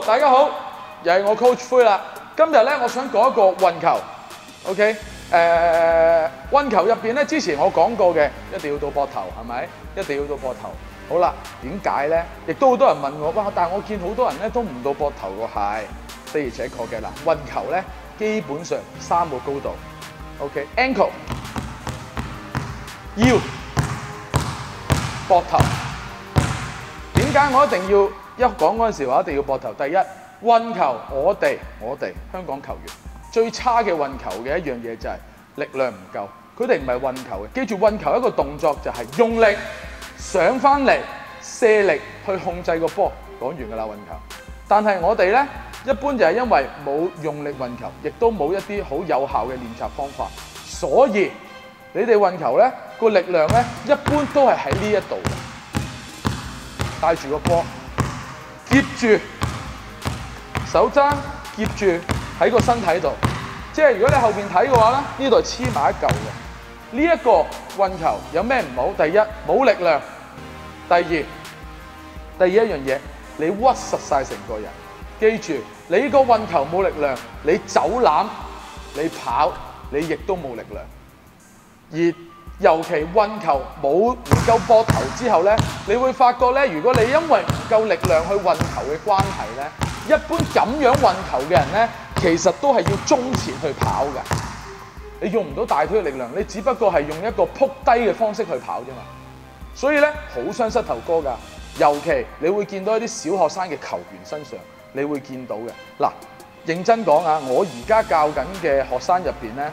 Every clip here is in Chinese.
大家好，又係我 Coach 灰啦。今日咧，我想講一個運球，OK？誒、運球入边咧，之前我講過嘅，一定要到膊頭，係咪？一定要到膊頭。好啦，點解咧？亦都好多人問我，哇！但系我見好多人咧都唔到膊頭個係，的而且確嘅啦。運球咧，基本上三個高度，OK？Ankle、腰、膊頭。點解我一定要一講嗰陣時話一定要膊頭？第一，運球我哋我哋香港球員最差嘅運球嘅一樣嘢就係力量唔夠，佢哋唔係運球嘅。記住運球一個動作就係用力上翻嚟，卸力去控制個波。講完㗎啦運球，但係我哋咧一般就係因為冇用力運球，亦都冇一啲好有效嘅練習方法，所以你哋運球咧個力量咧一般都係喺呢一度嘅。帶住個波，夾住手踭，夾住喺個身體度。即係如果你後邊睇嘅話咧，呢度係黐埋一嚿嘅。呢、一個運球有咩唔好？第一冇力量，第二第二一樣嘢，你屈實晒成個人。記住，你個運球冇力量，你走攬、你跑，你亦都冇力量。而尤其運球冇唔夠膊頭之後咧，你會發覺咧，如果你因為唔夠力量去運球嘅關係咧，一般咁樣運球嘅人咧，其實都係要中前去跑嘅。你用唔到大腿嘅力量，你只不過係用一個撲低嘅方式去跑啫嘛。所以咧，好傷膝頭哥㗎。尤其你會見到一啲小學生嘅球員身上，你會見到嘅。嗱，認真講啊，我而家教緊嘅學生入邊咧。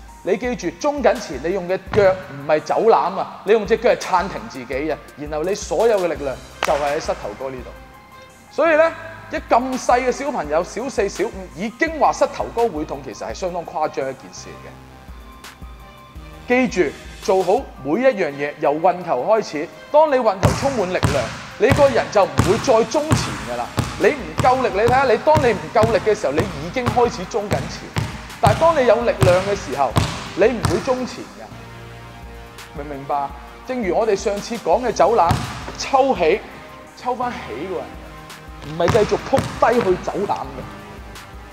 你記住，中緊前你用嘅腳唔係走攬啊，你用隻腳係撐停自己嘅，然後你所有嘅力量就係喺膝頭哥呢度。所以咧，一咁細嘅小朋友，小四、小五已經話膝頭哥會痛，其實係相當誇張一件事嘅。記住，做好每一樣嘢，由運球開始。當你運球充滿力量，你個人就唔會再中前㗎啦。你唔夠力，你睇下你，當你唔夠力嘅時候，你已經開始中緊前。但係當你有力量嘅時候，你唔會中前嘅，明唔明白？正如我哋上次講嘅走籃，抽起，抽翻起個人，唔係繼續撲低去走籃嘅。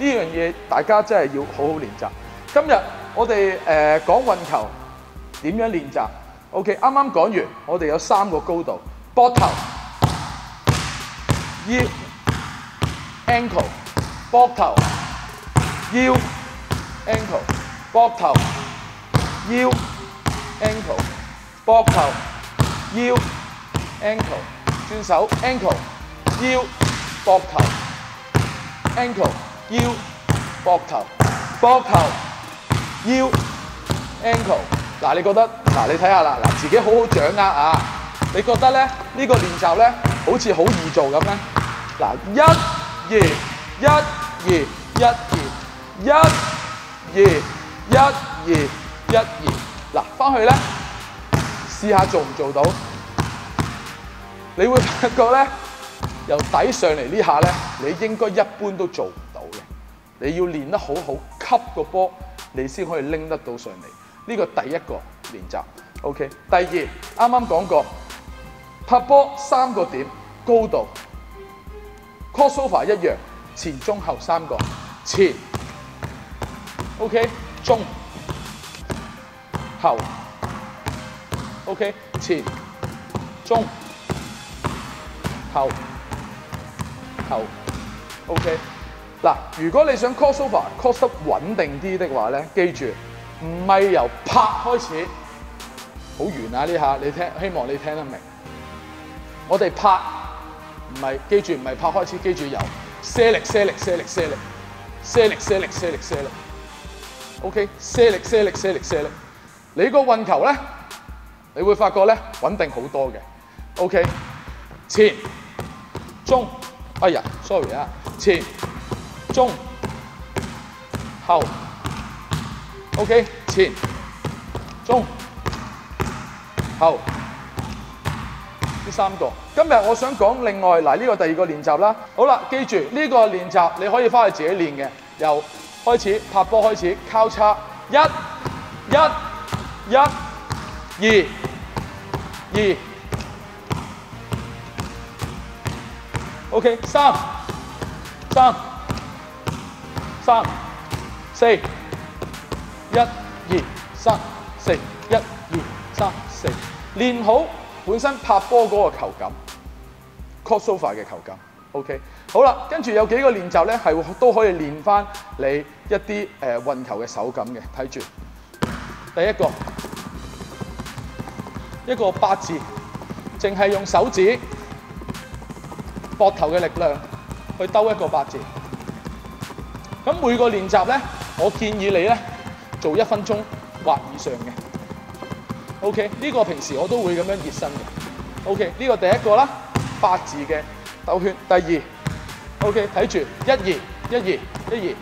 呢樣嘢大家真係要好好練習。今日我哋誒、呃、講運球點樣練習？OK，啱啱講完，我哋有三個高度：膊頭、腰、ankle、膊頭、腰。ankle，膊頭、腰、ankle，膊頭、腰、ankle，轉手 ankle、腰、膊頭、ankle、腰、膊頭、膊頭、腰、ankle。嗱，你覺得？嗱，你睇下啦，嗱，自己好好掌握啊！你覺得咧呢個練習咧好似好易做咁咧？嗱，一、二、一、二、一、二、一。二一二一二，嗱，翻去咧試下做唔做到？你會發覺咧，由底上嚟呢下咧，你應該一般都做唔到嘅。你要練得好好，吸個波，你先可以拎得到上嚟。呢個第一個練習，OK。第二，啱啱講過拍波三個點高度，crossover 一樣，前中後三個前。OK，中头，OK，前，中，头，头，OK。嗱，如果你想 crossover，crossover 稳定啲的话咧，记住唔系由拍开始，好圆啊呢下，你听希望你听得明。我哋拍唔系，记住唔系拍开始，记住由卸力、卸力、卸力、卸力、卸力、卸力、卸力、卸力。OK，卸力、卸力、卸力、卸力。你個運球咧，你會發覺咧穩定好多嘅。O.K. 前、中，哎呀，sorry 啊，前、中、後、OK，前、中、後，呢三個。今日我想講另外嗱呢個第二個練習啦。好啦，記住呢個練習你可以翻去自己練嘅，由開始拍波開始交叉，一、一、一、二、二，OK，三、三、三、四。一、二、三、四，一、二、三、四，練好本身拍波嗰個球感，crossover 嘅球感，OK。好啦，跟住有幾個練習咧，係都可以練翻你一啲誒、呃、運球嘅手感嘅。睇住，第一個一個八字，淨係用手指、膊頭嘅力量去兜一個八字。咁每個練習咧，我建議你咧。做一分鐘或以上嘅，OK，呢個平時我都會咁樣熱身嘅，OK，呢個第一個啦，八字嘅兜圈，第二，OK，睇住，一二，一二，一二，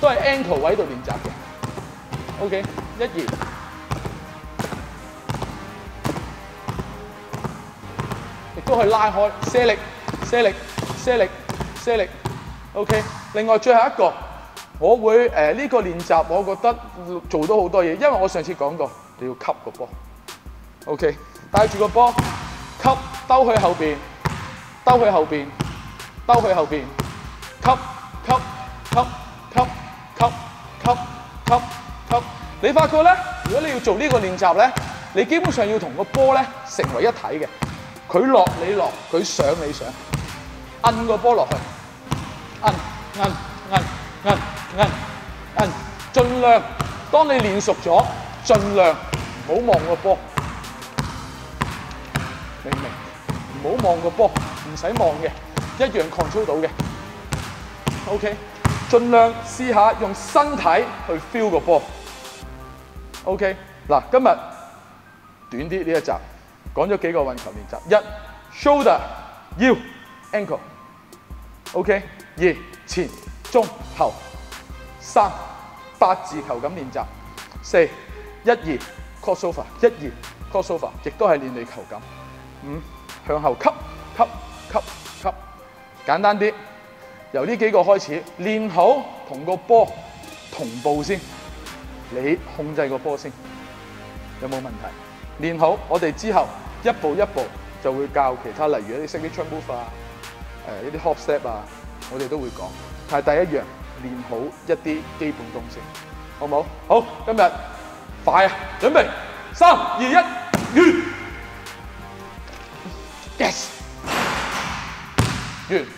都係 ankle 位度練習嘅，OK，一二，亦都可以拉開，卸力，卸力，卸力，卸力，OK。另外最後一個，我會誒呢、呃這個練習，我覺得做到好多嘢，因為我上次講過，你要吸個波，OK，帶住個波，吸，兜去後邊，兜去後邊，兜去後邊，吸，吸，吸，吸，吸，吸，你發覺咧，如果你要做呢個練習咧，你基本上要同個波咧成為一體嘅，佢落你落，佢上你上，摁個波落去，摁。摁摁摁摁摁，盡量當你練熟咗，盡量唔好望個波，明唔明？唔好望個波，唔使望嘅，一樣 control 到嘅。OK，盡量試下用身體去 feel 個波。OK，嗱，今日短啲呢一集，講咗幾個運球練習：一，shoulder，腰，ankle。OK，二。前、中、後，三八字球咁練習，四一二 crossover，一二 crossover，亦都係練你球感。五向後吸吸吸吸，簡單啲，由呢幾個開始練好，同個波同步先，你控制個波先，有冇問題？練好，我哋之後一步一步就會教其他，例如一啲 signature move 啊，誒一啲 hop step 啊。我哋都會講，但係第一樣練好一啲基本功先，好唔好？好，今日快啊！準備三二一，完，yes，完。